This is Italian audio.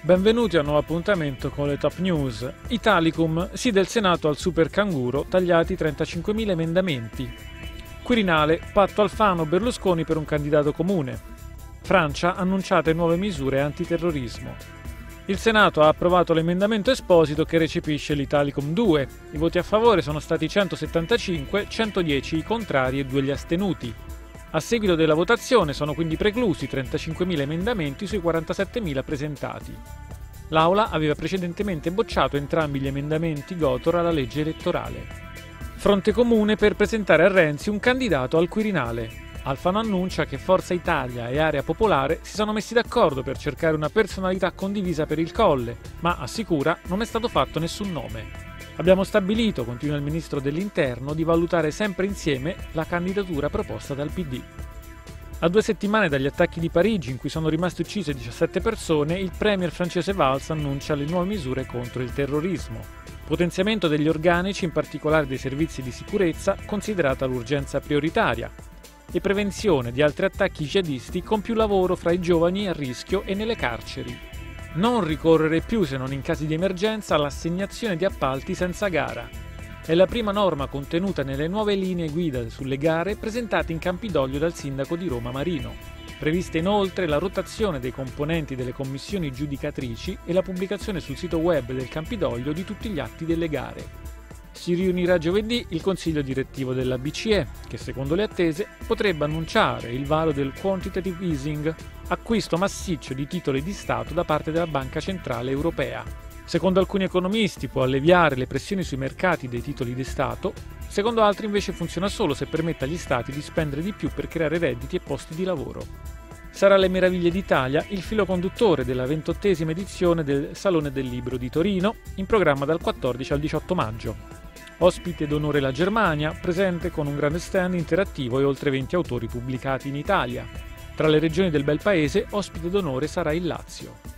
Benvenuti a un nuovo appuntamento con le top news. Italicum, sì del Senato al super canguro, tagliati 35.000 emendamenti. Quirinale, patto Alfano-Berlusconi per un candidato comune. Francia, annunciate nuove misure antiterrorismo. Il Senato ha approvato l'emendamento Esposito che recepisce l'Italicum 2. I voti a favore sono stati 175, 110 i contrari e 2 gli astenuti. A seguito della votazione sono quindi preclusi 35.000 emendamenti sui 47.000 presentati. L'Aula aveva precedentemente bocciato entrambi gli emendamenti Gotor alla legge elettorale. Fronte comune per presentare a Renzi un candidato al Quirinale. Alfano annuncia che Forza Italia e Area Popolare si sono messi d'accordo per cercare una personalità condivisa per il Colle, ma assicura non è stato fatto nessun nome. Abbiamo stabilito, continua il ministro dell'Interno, di valutare sempre insieme la candidatura proposta dal PD. A due settimane dagli attacchi di Parigi, in cui sono rimaste uccise 17 persone, il premier francese Valls annuncia le nuove misure contro il terrorismo. Potenziamento degli organici, in particolare dei servizi di sicurezza, considerata l'urgenza prioritaria. E prevenzione di altri attacchi jihadisti con più lavoro fra i giovani a rischio e nelle carceri non ricorrere più, se non in casi di emergenza, all'assegnazione di appalti senza gara. È la prima norma contenuta nelle nuove linee guida sulle gare presentate in Campidoglio dal sindaco di Roma Marino. Prevista inoltre la rotazione dei componenti delle commissioni giudicatrici e la pubblicazione sul sito web del Campidoglio di tutti gli atti delle gare. Si riunirà giovedì il consiglio direttivo della BCE, che secondo le attese potrebbe annunciare il varo del quantitative easing, acquisto massiccio di titoli di Stato da parte della Banca Centrale Europea. Secondo alcuni economisti può alleviare le pressioni sui mercati dei titoli di Stato, secondo altri invece funziona solo se permette agli Stati di spendere di più per creare redditi e posti di lavoro. Sarà Le Meraviglie d'Italia il filo conduttore della ventottesima edizione del Salone del Libro di Torino, in programma dal 14 al 18 maggio. Ospite d'onore la Germania, presente con un grande stand interattivo e oltre 20 autori pubblicati in Italia. Tra le regioni del bel paese, ospite d'onore sarà il Lazio.